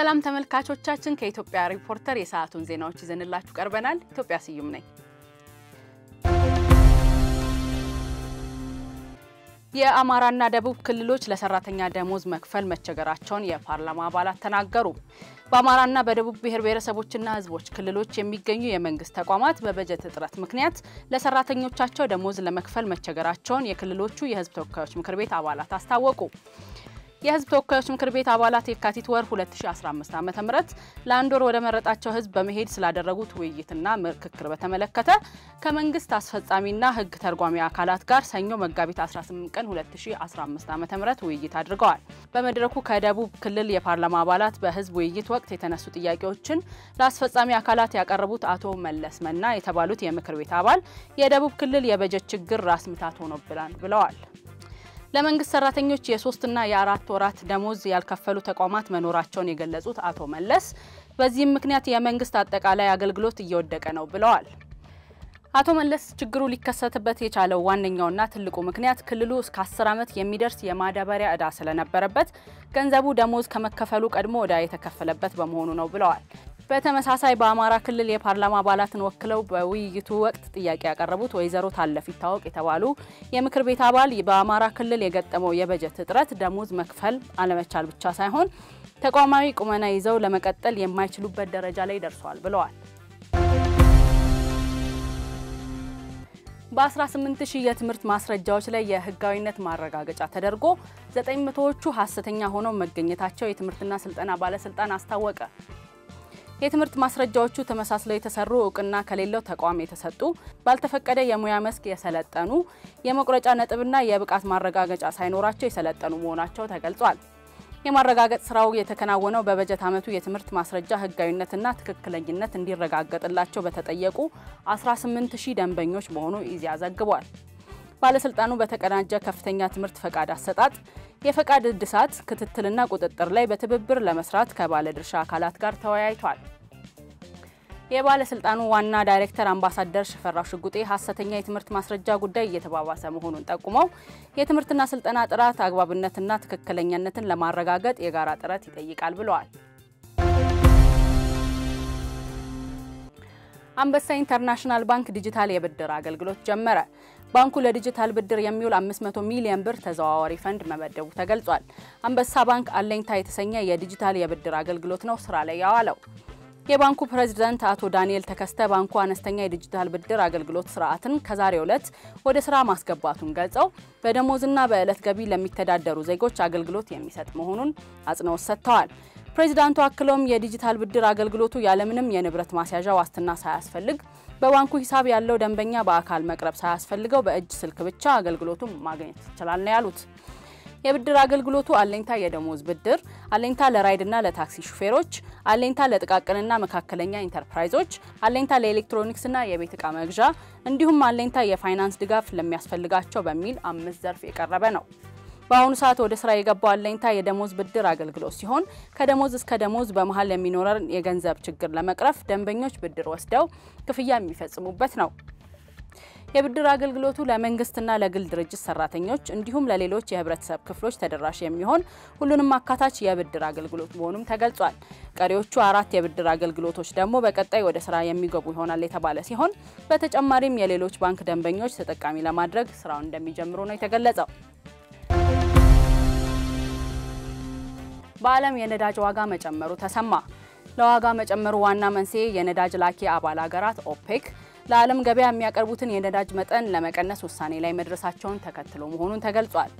ሰላም ተመልካቾቻችን፣ ከኢትዮጵያ ሪፖርተር የሰዓቱን ዜናዎች ይዘንላችሁ ቀርበናል። ኢትዮጵያ ስዩም ነኝ። የአማራና ደቡብ ክልሎች ለሰራተኛ ደሞዝ መክፈል መቸገራቸውን የፓርላማ አባላት ተናገሩ። በአማራና በደቡብ ብሔር ብሔረሰቦችና ሕዝቦች ክልሎች የሚገኙ የመንግስት ተቋማት በበጀት እጥረት ምክንያት ለሰራተኞቻቸው ደሞዝ ለመክፈል መቸገራቸውን የክልሎቹ የሕዝብ ተወካዮች ምክር ቤት አባላት አስታወቁ። የህዝብ ተወካዮች ምክር ቤት አባላት የካቲት ወር 2015 ዓ.ም ለአንድ ወር ወደ መረጣቸው ህዝብ በመሄድ ስላደረጉት ውይይትና ምክክር በተመለከተ ከመንግስት አስፈጻሚና ህግ ተርጓሚ አካላት ጋር ሰኞ መጋቢት 18 ቀን 2015 ዓ.ም ውይይት አድርገዋል። በመድረኩ ከደቡብ ክልል የፓርላማ አባላት በህዝብ ውይይት ወቅት የተነሱ ጥያቄዎችን ለአስፈጻሚ አካላት ያቀረቡት አቶ መለስ መና የተባሉት የምክር ቤት አባል የደቡብ ክልል የበጀት ችግር ራስ ምታት ሆኖብናል ብለዋል። ለመንግስት ሰራተኞች የሶስትና የአራት ወራት ደሞዝ ያልከፈሉ ተቋማት መኖራቸውን የገለጹት አቶ መለስ በዚህም ምክንያት የመንግስት አጠቃላይ አገልግሎት እየወደቀ ነው ብለዋል። አቶ መለስ ችግሩ ሊከሰትበት የቻለው ዋነኛውና ትልቁ ምክንያት ክልሉ እስከ አስር ዓመት የሚደርስ የማዳበሪያ ዕዳ ስለነበረበት ገንዘቡ ደሞዝ ከመከፈሉ ቀድሞ ዕዳ የተከፈለበት በመሆኑ ነው ብለዋል። በተመሳሳይ በአማራ ክልል የፓርላማ አባላትን ወክለው በውይይቱ ወቅት ጥያቄ ያቀረቡት ወይዘሮ ታለፍ ይታወቅ የተባሉ የምክር ቤት አባል በአማራ ክልል የገጠመው የበጀት እጥረት ደሞዝ መክፈል አለመቻል ብቻ ሳይሆን ተቋማዊ ቁመና ይዘው ለመቀጠል የማይችሉበት ደረጃ ላይ ደርሷል ብለዋል። በ18 ሺህ የትምህርት ማስረጃዎች ላይ የህጋዊነት ማረጋገጫ ተደርጎ 900ዎቹ ሀሰተኛ ሆነው መገኘታቸው የትምህርትና ስልጠና ባለስልጣን አስታወቀ። የትምህርት ማስረጃዎቹ ተመሳስለው የተሰሩ እውቅና ከሌለው ተቋም የተሰጡ ባልተፈቀደ የሙያ መስክ የሰለጠኑ የመቁረጫ ነጥብና የብቃት ማረጋገጫ ሳይኖራቸው የሰለጠኑ መሆናቸው ተገልጿል። የማረጋገጥ ስራው የተከናወነው በበጀት ዓመቱ የትምህርት ማስረጃ ህጋዊነትና ትክክለኝነት እንዲረጋገጥላቸው በተጠየቁ 18 ሺህ ደንበኞች መሆኑ ኢዜአ ዘግቧል። ባለስልጣኑ በተቀናጀ ከፍተኛ ትምህርት ፈቃድ አሰጣጥ የፈቃድ እድሳት ክትትልና ቁጥጥር ላይ በትብብር ለመስራት ከባለድርሻ አካላት ጋር ተወያይቷል። የባለስልጣኑ ዋና ዳይሬክተር አምባሳደር ሽፈራው ሽጉጤ ሀሰተኛ የትምህርት ማስረጃ ጉዳይ እየተባባሰ መሆኑን ጠቁመው የትምህርትና ስልጠና ጥራት አግባብነትና ትክክለኛነትን ለማረጋገጥ የጋራ ጥረት ይጠይቃል ብለዋል። አንበሳ ኢንተርናሽናል ባንክ ዲጂታል የብድር አገልግሎት ጀመረ። ባንኩ ለዲጂታል ብድር የሚውል 500 ሚሊዮን ብር ተዘዋዋሪ ፈንድ መመደቡ ተገልጿል። አንበሳ ባንክ አለኝታ የተሰኘ የዲጂታል የብድር አገልግሎት ነው ስራ ላይ ያዋለው። የባንኩ ፕሬዝዳንት አቶ ዳንኤል ተከስተ ባንኩ አነስተኛ የዲጂታል ብድር አገልግሎት ስርዓትን ከዛሬው ዕለት ወደ ስራ ማስገባቱን ገልጸው በደሞዝና በዕለት ገቢ ለሚተዳደሩ ዜጎች አገልግሎት የሚሰጥ መሆኑን አጽንኦት ሰጥተዋል። ፕሬዚዳንቱ አክለውም የዲጂታል ብድር አገልግሎቱ ያለምንም የንብረት ማስያዣ ዋስትና ሳያስፈልግ በባንኩ ሂሳብ ያለው ደንበኛ በአካል መቅረብ ሳያስፈልገው በእጅ ስልክ ብቻ አገልግሎቱን ማግኘት ይችላል ነው ያሉት። የብድር አገልግሎቱ አለኝታ የደሞዝ ብድር፣ አለኝታ ለራይድና ለታክሲ ሹፌሮች፣ አለኝታ ለጥቃቅንና መካከለኛ ኢንተርፕራይዞች፣ አለኝታ ለኤሌክትሮኒክስና የቤት ዕቃ መግዣ እንዲሁም አለኝታ የፋይናንስ ድጋፍ ለሚያስፈልጋቸው በሚል አምስት ዘርፍ የቀረበ ነው። በአሁኑ ሰዓት ወደ ስራ የገባው አለኝታ የደሞዝ ብድር አገልግሎት ሲሆን ከደሞዝ እስከ ደሞዝ በመሀል የሚኖረን የገንዘብ ችግር ለመቅረፍ ደንበኞች ብድር ወስደው ክፍያ የሚፈጽሙበት ነው። የብድር አገልግሎቱ ለመንግስትና ለግል ድርጅት ሰራተኞች እንዲሁም ለሌሎች የህብረተሰብ ክፍሎች ተደራሽ የሚሆን ሁሉንም አካታች የብድር አገልግሎት መሆኑም ተገልጿል። ቀሪዎቹ አራት የብድር አገልግሎቶች ደግሞ በቀጣይ ወደ ስራ የሚገቡ ይሆናል የተባለ ሲሆን በተጨማሪም የሌሎች ባንክ ደንበኞች ተጠቃሚ ለማድረግ ስራውን እንደሚጀምሩ ነው የተገለጸው። በዓለም የነዳጅ ዋጋ መጨመሩ ተሰማ። ለዋጋ መጨመሩ ዋና መንስኤ የነዳጅ ላኪ አባል ሀገራት ኦፔክ ለዓለም ገበያ የሚያቀርቡትን የነዳጅ መጠን ለመቀነስ ውሳኔ ላይ መድረሳቸውን ተከትሎ መሆኑን ተገልጿል።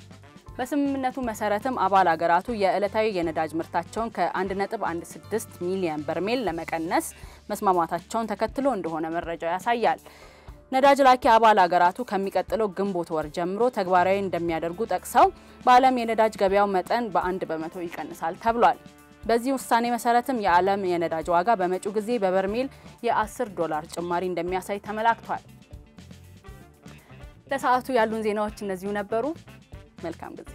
በስምምነቱ መሰረትም አባል ሀገራቱ የዕለታዊ የነዳጅ ምርታቸውን ከ1.16 ሚሊዮን በርሜል ለመቀነስ መስማማታቸውን ተከትሎ እንደሆነ መረጃው ያሳያል። ነዳጅ ላኪ አባል ሀገራቱ ከሚቀጥለው ግንቦት ወር ጀምሮ ተግባራዊ እንደሚያደርጉ ጠቅሰው በዓለም የነዳጅ ገበያው መጠን በአንድ በመቶ ይቀንሳል ተብሏል። በዚህ ውሳኔ መሰረትም የዓለም የነዳጅ ዋጋ በመጪው ጊዜ በበርሜል የ10 ዶላር ጭማሪ እንደሚያሳይ ተመላክቷል። ለሰዓቱ ያሉን ዜናዎች እነዚሁ ነበሩ። መልካም ጊዜ